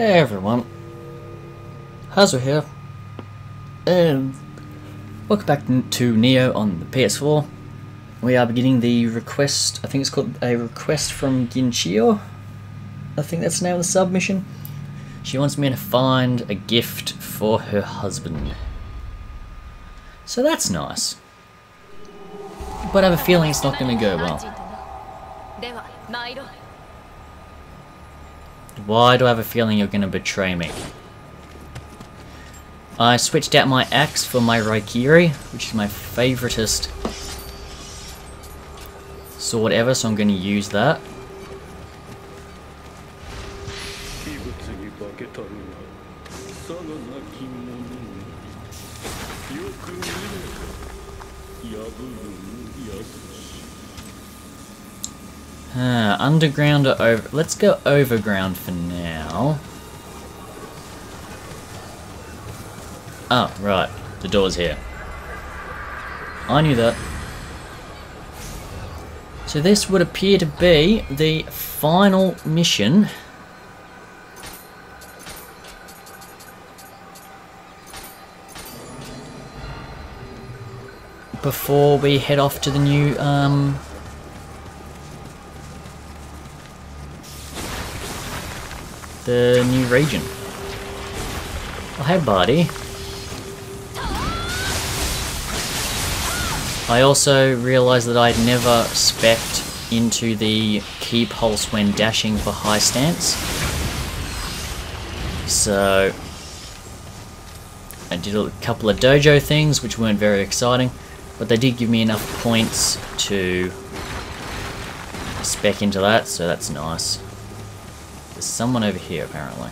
Hey everyone, Hazu here, and welcome back to Nioh on the PS4. We are beginning the request, I think it's called a request from Ginchiyo. I think that's the name of the submission. She wants me to find a gift for her husband. So that's nice. But I have a feeling it's not going to go well. Why do I have a feeling you're going to betray me? I switched out my axe for my Raikiri, which is my favoritist sword ever, so I'm going to use that. Uh, underground or over... Let's go overground for now. Oh, right. The door's here. I knew that. So this would appear to be the final mission. Before we head off to the new um, the new region. Oh, hey, buddy. I also realised that I'd never specced into the Ki Pulse when dashing for high stance. So, I did a couple of dojo things which weren't very exciting, but they did give me enough points to spec into that, so that's nice. There's someone over here, apparently.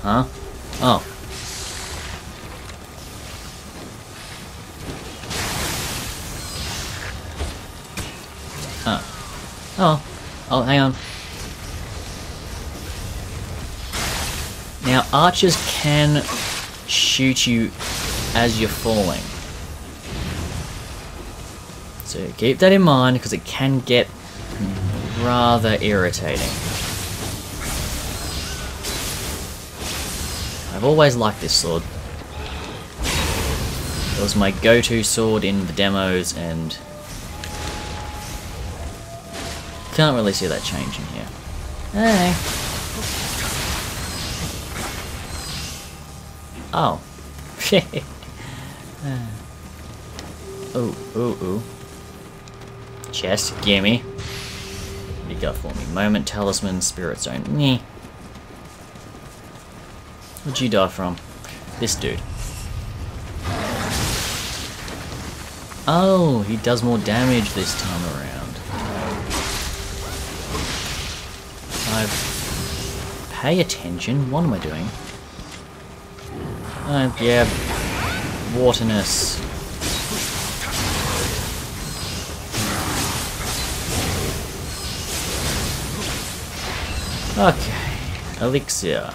Huh? Oh. Oh. Oh. Oh, hang on. Now, archers can shoot you as you're falling. So keep that in mind, because it can get rather irritating. I've always liked this sword. It was my go-to sword in the demos and can't really see that changing here. Hey. Oh. oh, oh, oh. Chest, gimme you got for me? Moment, Talisman, Spirit Zone. Meh. Where'd you die from? This dude. Oh, he does more damage this time around. I pay attention. What am I doing? Uh, yeah, waterness. Okay, elixir.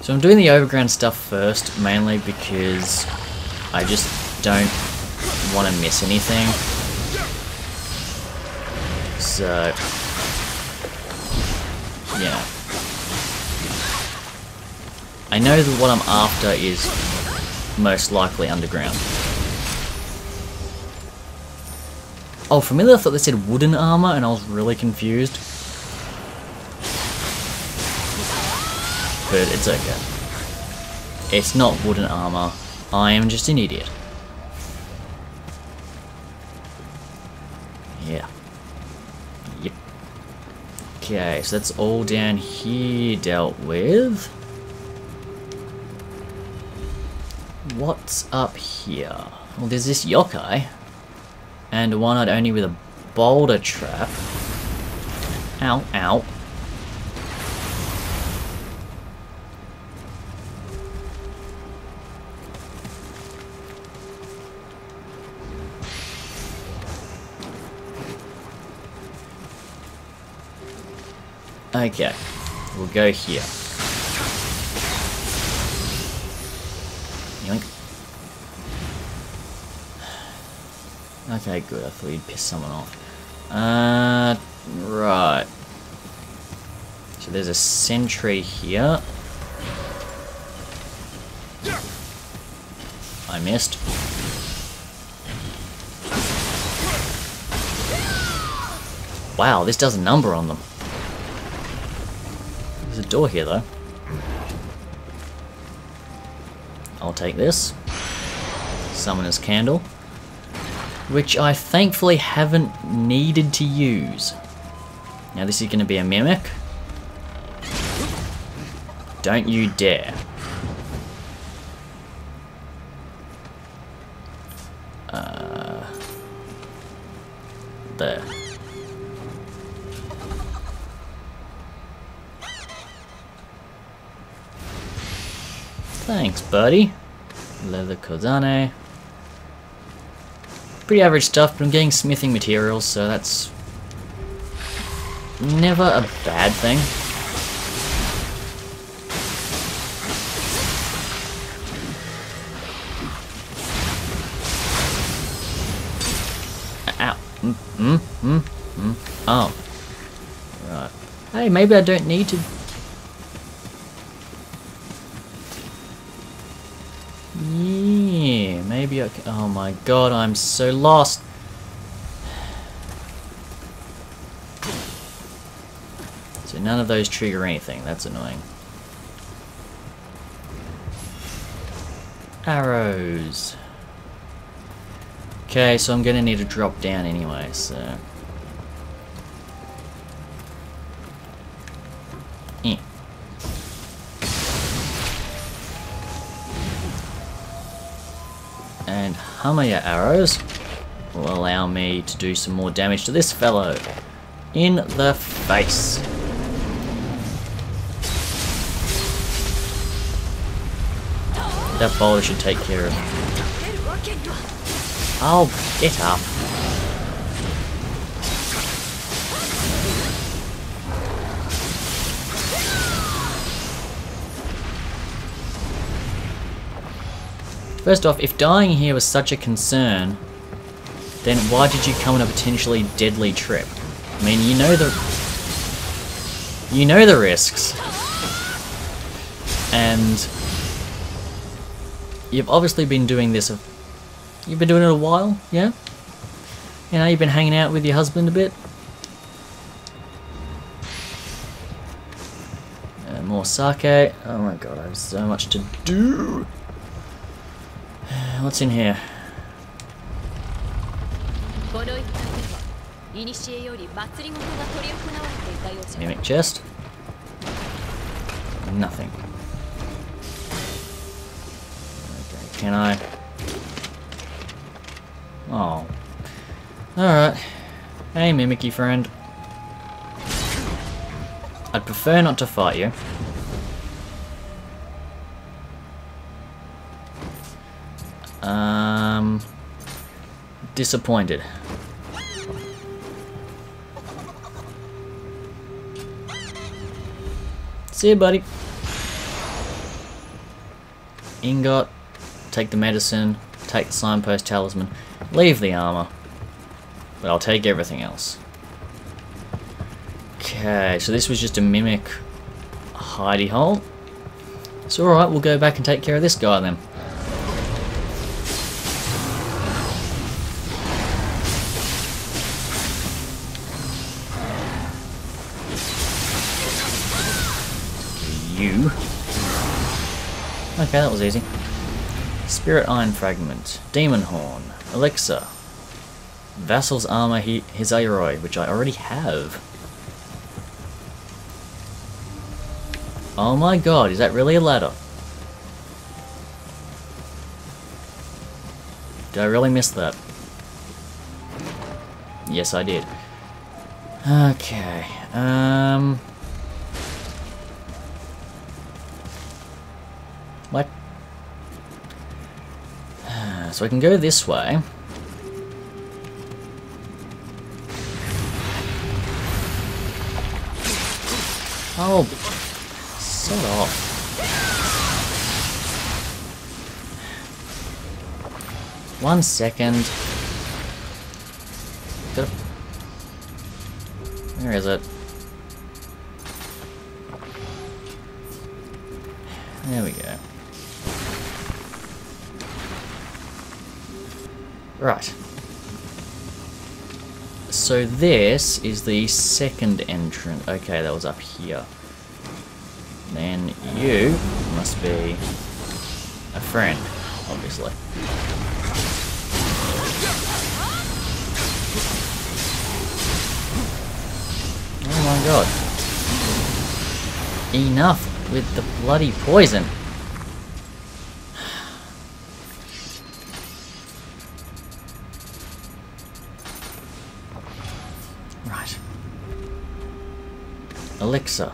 So I'm doing the overground stuff first, mainly because I just don't want to miss anything. So, yeah. I know that what I'm after is most likely underground. Oh, familiar, I thought they said wooden armor, and I was really confused. But it's okay. It's not wooden armor. I am just an idiot. Yeah. Yep. Okay, so that's all down here dealt with. What's up here? Well, there's this yokai. And one not only with a boulder trap. Ow, ow. Okay, we'll go here. Yoink. Okay, good. I thought you'd piss someone off. Uh, Right. So there's a sentry here. I missed. Wow, this does a number on them. There's a door here though. I'll take this. Summoner's Candle. Which I thankfully haven't needed to use. Now this is going to be a Mimic. Don't you dare. Uh, there. Thanks, buddy. Leather Kozane. Pretty average stuff, but I'm getting smithing materials, so that's never a bad thing. Ow. Mm, mm, mm, mm. Oh. Right. Hey, maybe I don't need to Can. Oh my god, I'm so lost. So none of those trigger anything. That's annoying. Arrows. Okay, so I'm gonna need to drop down anyway, so... and Hamaya arrows will allow me to do some more damage to this fellow in the face. That boulder should take care of him. Oh, get up. First off, if dying here was such a concern, then why did you come on a potentially deadly trip? I mean, you know the... You know the risks. And... You've obviously been doing this... A, you've been doing it a while, yeah? You know, you've been hanging out with your husband a bit? Uh, more sake. Oh my god, I have so much to do. What's in here? Mimic chest? Nothing. Okay, can I? Oh. Alright. Hey, Mimicky friend. I'd prefer not to fight you. Disappointed. See you, buddy. Ingot, take the medicine, take the signpost talisman, leave the armor. But I'll take everything else. Okay, so this was just a mimic hidey hole. So alright, we'll go back and take care of this guy then. Okay, that was easy. Spirit Iron Fragment, Demon Horn, Elixir, Vassal's Armor Hizayuroi, which I already have. Oh my god, is that really a ladder? Did I really miss that? Yes, I did. Okay, um... So I can go this way. Oh, sod off. One second. Where is it? There we go. Right. So this is the second entrance. Okay, that was up here. Then you must be a friend, obviously. Oh my god. Enough with the bloody poison. Elixir.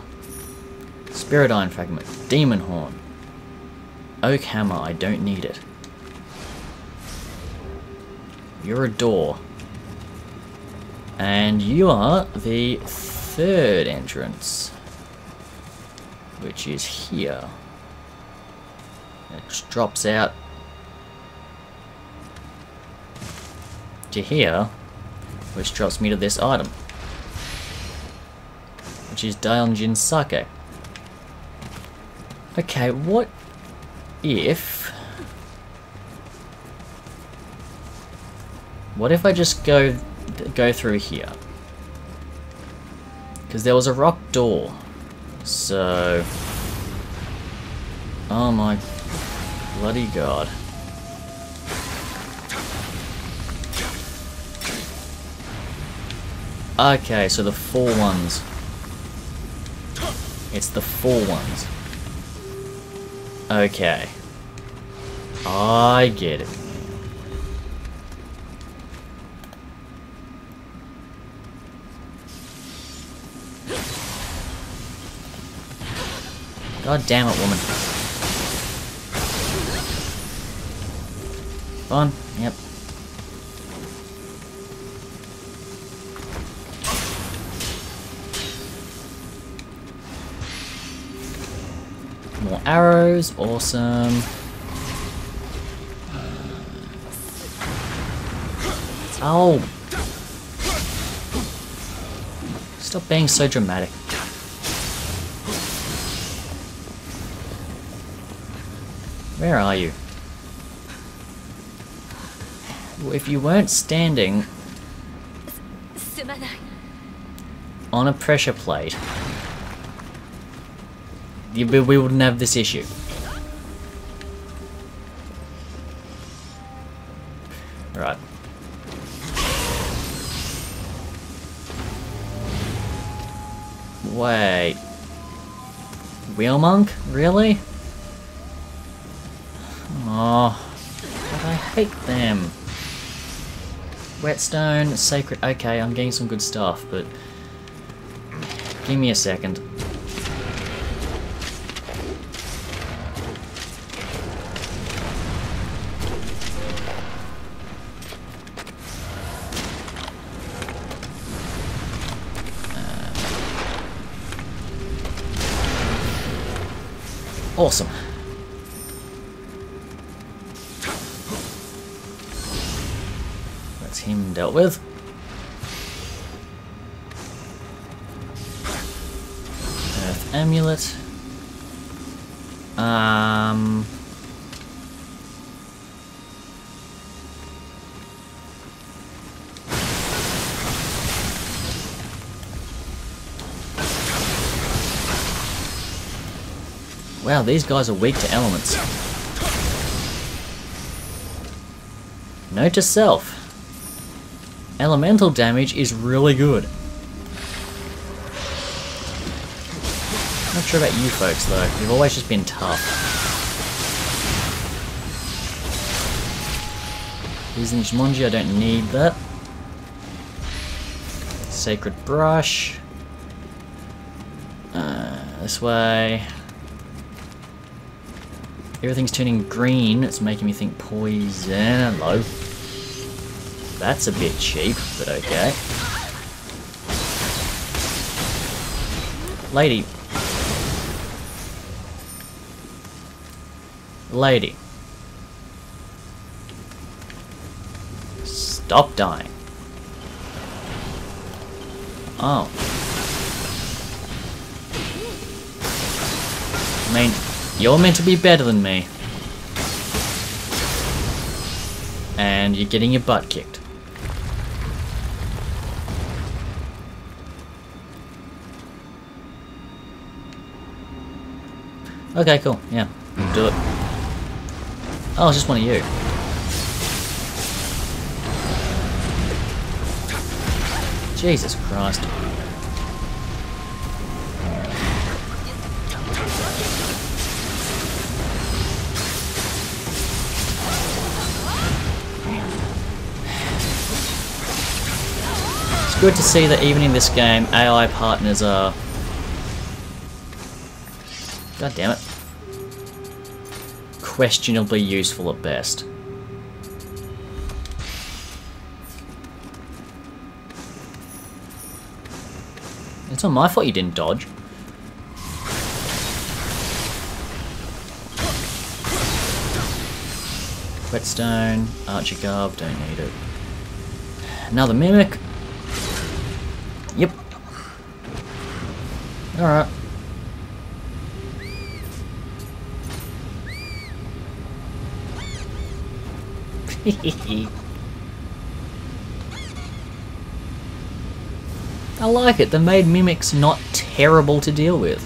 Spirit Iron Fragment. Demon Horn. Oak Hammer, I don't need it. You're a door. And you are the third entrance. Which is here. It just drops out to here, which drops me to this item. Which is Daionjin Sake. Okay, what if... What if I just go go through here? Because there was a rock door. So... Oh my bloody god. Okay, so the four ones. It's the four ones. Okay. I get it. God damn it, woman. Fun. Yep. Arrows. Awesome. Oh. Stop being so dramatic. Where are you? If you weren't standing on a pressure plate, we wouldn't have this issue. Right. Wait. Wheel monk? Really? Oh, I hate them. Whetstone, sacred. Okay, I'm getting some good stuff, but give me a second. Awesome. That's him dealt with. Earth Amulet. Um... Wow, these guys are weak to elements. Note to self. Elemental damage is really good. Not sure about you folks though, you've always just been tough. Using Jumonji, I don't need that. Sacred Brush. Uh, this way. Everything's turning green. It's making me think poison. Hello. That's a bit cheap, but okay. Lady. Lady. Stop dying. Oh. I mean, you're meant to be better than me. And you're getting your butt kicked. Okay, cool. Yeah, do it. Oh, it's just one of you. Jesus Christ. Good to see that even in this game, AI partners are... God damn it. Questionably useful at best. It's not my fault you didn't dodge. Whetstone, Archer Garb, don't need it. Another Mimic. Alright. I like it. They made mimics not terrible to deal with.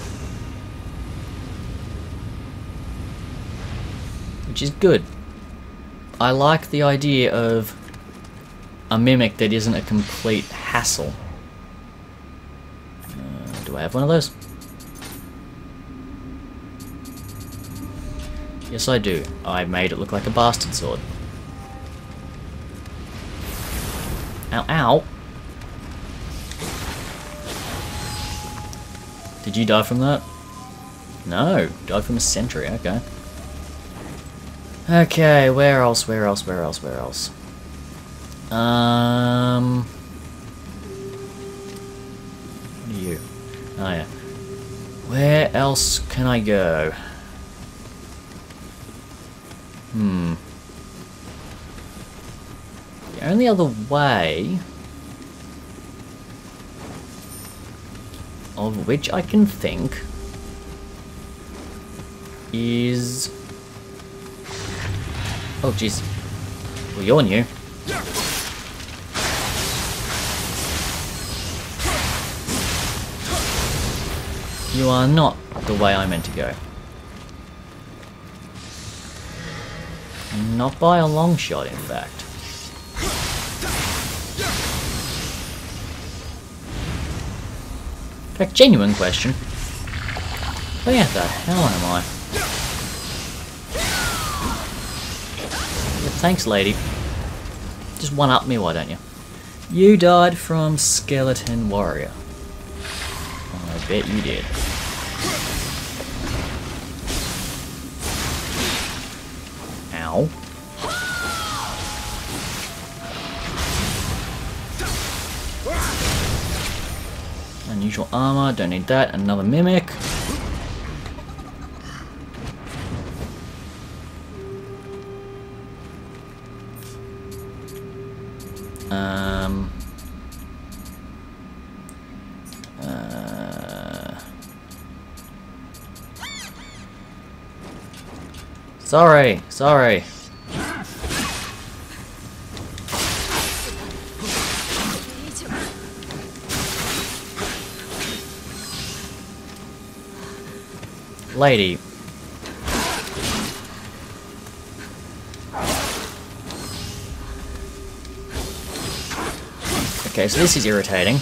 Which is good. I like the idea of a mimic that isn't a complete hassle. Have one of those? Yes, I do. I made it look like a bastard sword. Ow, ow! Did you die from that? No, died from a sentry, okay. Okay, where else, where else, where else, where else? Um... Oh yeah. Where else can I go? Hmm. The only other way of which I can think is... Oh jeez. Well, you're new. You are not the way I meant to go. Not by a long shot, in fact. In fact, genuine question. Where the hell am I? Yeah, thanks, lady. Just one-up me, why don't you? You died from Skeleton Warrior. I bet you did. Armor, don't need that. Another mimic. Um. Uh, sorry, sorry. Lady. Okay, so this is irritating.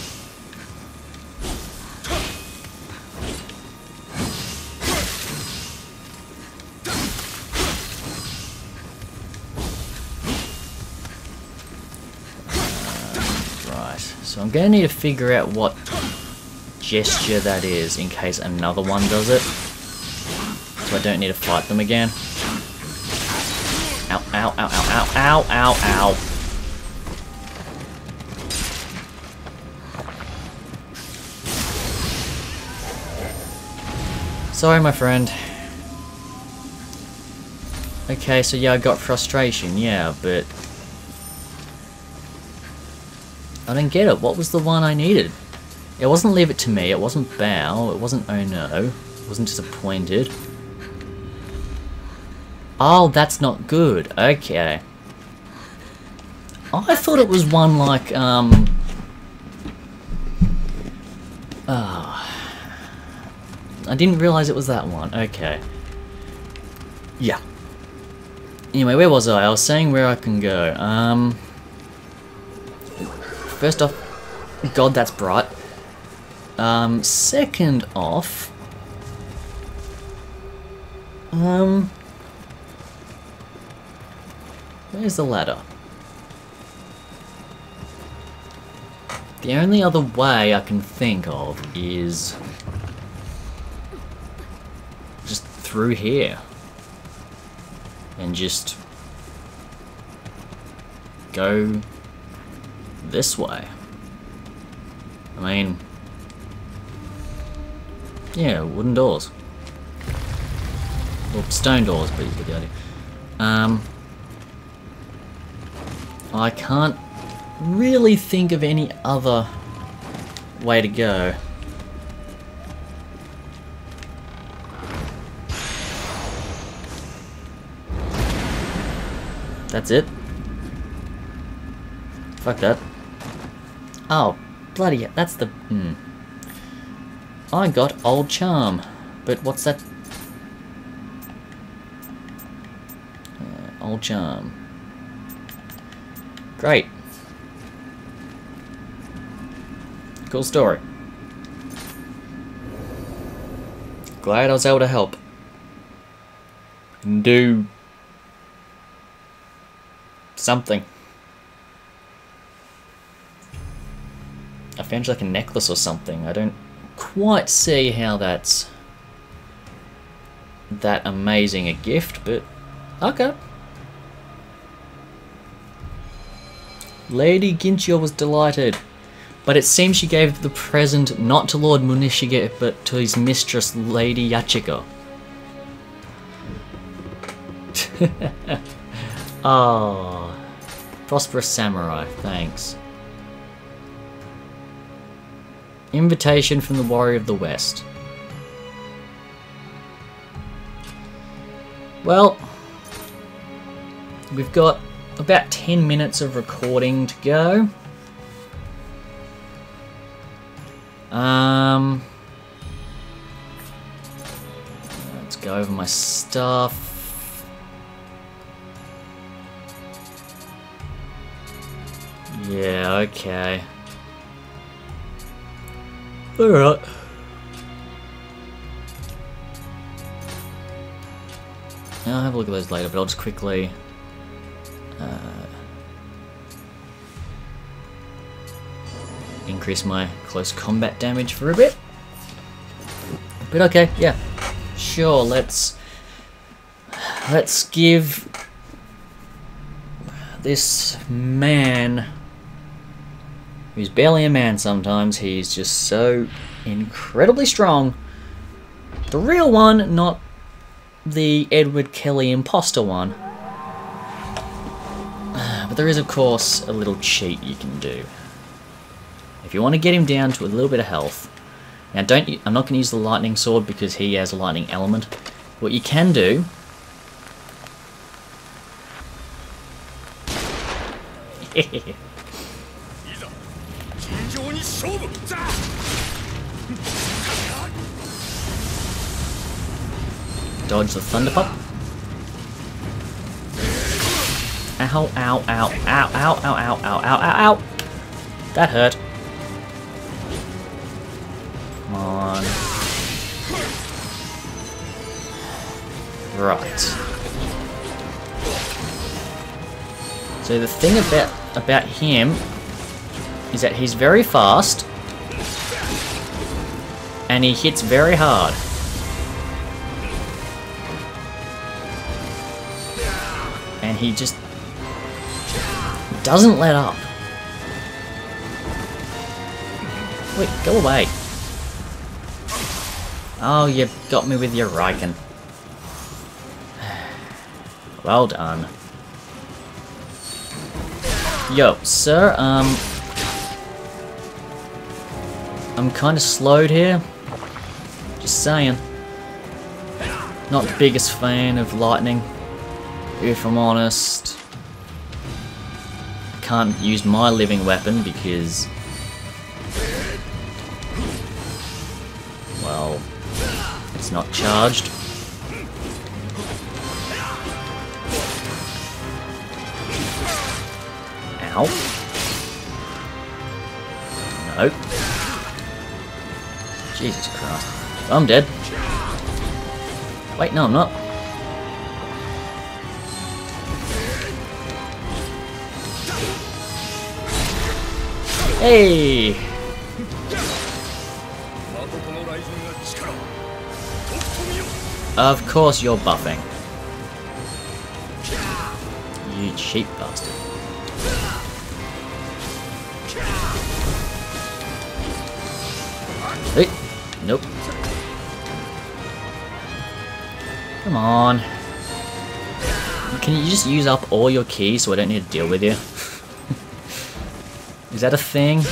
Uh, right, so I'm going to need to figure out what gesture that is in case another one does it. I don't need to fight them again. Ow, ow, ow, ow, ow, ow, ow, ow. Sorry, my friend. Okay, so yeah, I got frustration, yeah, but... I didn't get it. What was the one I needed? It wasn't Leave It To Me, it wasn't Bow, it wasn't Oh No, it wasn't Disappointed. Oh, that's not good. Okay. I thought it was one like, um... Oh. I didn't realise it was that one. Okay. Yeah. Anyway, where was I? I was saying where I can go. Um... First off, God, that's bright. Um, second off... Um... Where's the ladder? The only other way I can think of is just through here and just go this way. I mean, yeah, wooden doors. Well, stone doors, but you get the idea. Um, I can't really think of any other way to go. That's it? Fuck that. Oh, bloody that's the... Hmm. I got Old Charm. But what's that? Uh, old Charm. Great. Cool story. Glad I was able to help. Do something. I found like a necklace or something. I don't quite see how that's that amazing a gift, but okay. Lady Ginchiyo was delighted, but it seems she gave the present not to Lord Muneshige, but to his mistress, Lady Yachiko. oh, prosperous samurai, thanks. Invitation from the Warrior of the West. Well, we've got about 10 minutes of recording to go. Um, let's go over my stuff. Yeah, okay. Alright. I'll have a look at those later, but I'll just quickly uh, increase my close combat damage for a bit. But okay, yeah. Sure, let's let's give this man who's barely a man sometimes, he's just so incredibly strong. The real one, not the Edward Kelly imposter one. But there is, of course, a little cheat you can do. If you want to get him down to a little bit of health, now don't, I'm not going to use the lightning sword because he has a lightning element. What you can do Dodge the thunder pop. Ow, ow, ow, ow, ow, ow, ow, ow, ow, ow. That hurt. Come on. Right. So the thing about about him is that he's very fast and he hits very hard. And he just doesn't let up. Wait, go away. Oh, you've got me with your Riken. Well done. Yo, sir, um... I'm kinda slowed here. Just saying. Not the biggest fan of lightning. if I'm honest, can't use my living weapon because, well, it's not charged. Ow. No. Jesus Christ. I'm dead. Wait, no, I'm not. Hey! Of course you're buffing. You cheap bastard. Hey! Nope. Come on. Can you just use up all your keys so I don't need to deal with you? Is that a thing?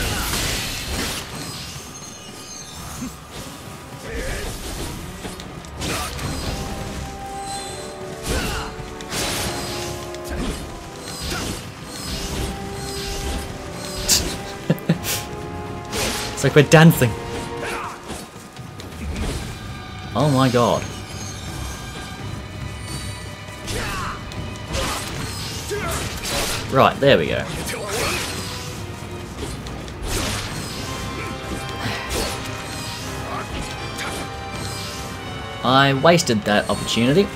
it's like we're dancing. Oh my god. Right, there we go. I wasted that opportunity.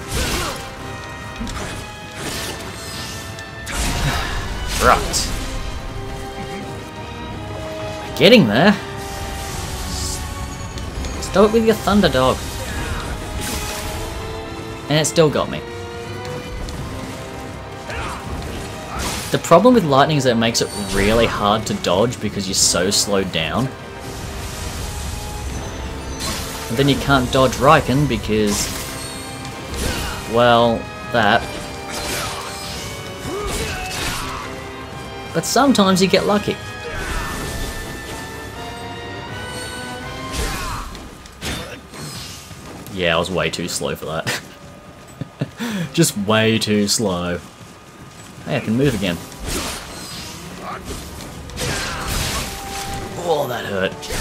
right. Getting there. Stop it with your thunder dog. And it still got me. The problem with lightning is that it makes it really hard to dodge because you're so slowed down. And then you can't dodge Raikon because... Well, that. But sometimes you get lucky. Yeah, I was way too slow for that. Just way too slow. Hey, I can move again. Oh, that hurt.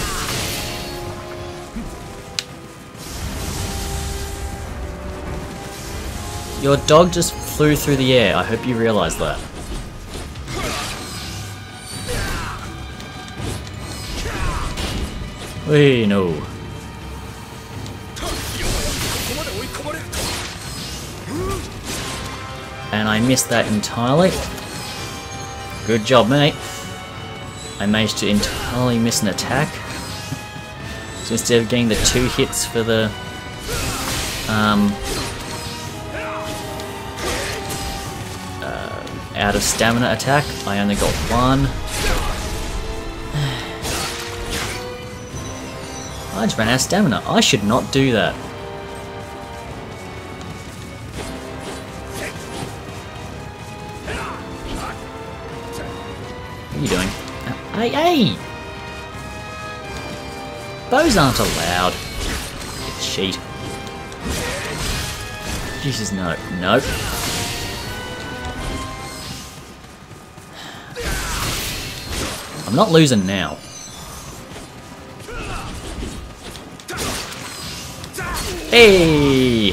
Your dog just flew through the air. I hope you realize that. We no. And I missed that entirely. Good job, mate. I managed to entirely miss an attack. So instead of getting the two hits for the um, uh, out of stamina attack, I only got one. I just ran out of stamina. I should not do that. What are you doing? Hey, hey! Bows aren't allowed. Cheat. Jesus, no. Nope. I'm not losing now. Hey!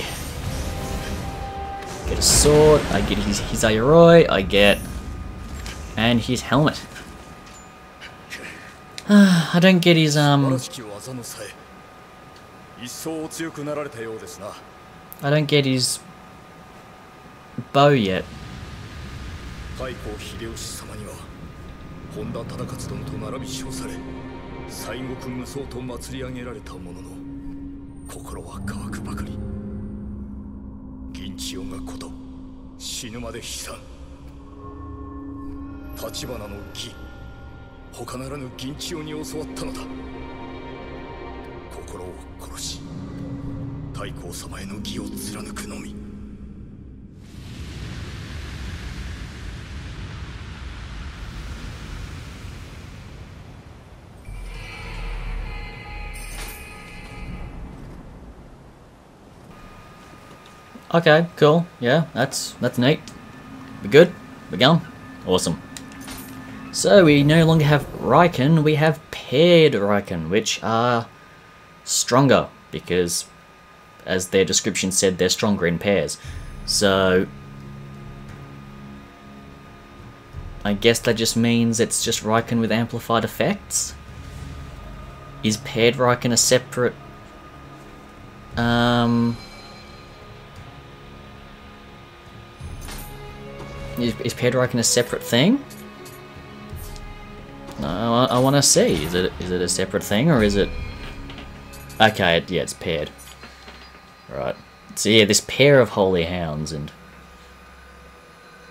Get a sword, I get his, his Ayaroi, I get... And his helmet. I don't get his, um... I don't get his... bow yet. 太閤秀吉様には 本田忠勝殿と並び称され西国無双と祭り上げられたものの心は乾くばかり。銀千代がこと死ぬまで悲惨。立花の義他ならぬ銀千代に教わったのだ。心を殺し太閤様への義を貫くのみ。Okay, cool. Yeah, that's that's neat. We're good? We're gone? Awesome. So we no longer have Riken, we have paired Riken, which are stronger because as their description said, they're stronger in pairs. So I guess that just means it's just Riken with amplified effects? Is paired Riken a separate um Is, is paired Riken a separate thing? No, I, I want to see. Is it is it a separate thing or is it? Okay, yeah, it's paired. Right. So yeah, this pair of holy hounds and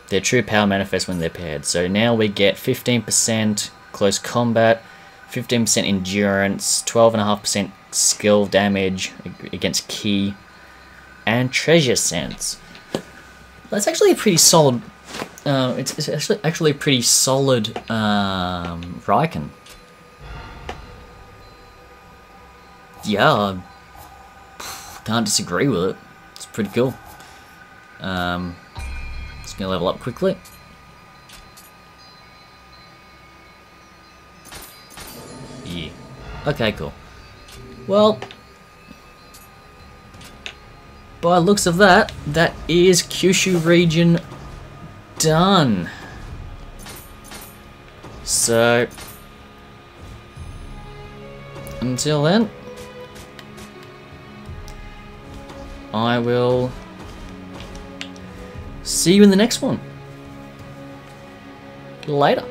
their true power manifests when they're paired. So now we get 15% close combat, 15% endurance, 12.5% skill damage against key, and treasure sense. That's actually a pretty solid uh, it's, it's, actually actually a pretty solid um, Riken. Yeah, I can't disagree with it. It's pretty cool. Um, just gonna level up quickly. Yeah. Okay, cool. Well, by looks of that, that is Kyushu region done. So, until then, I will see you in the next one. Later.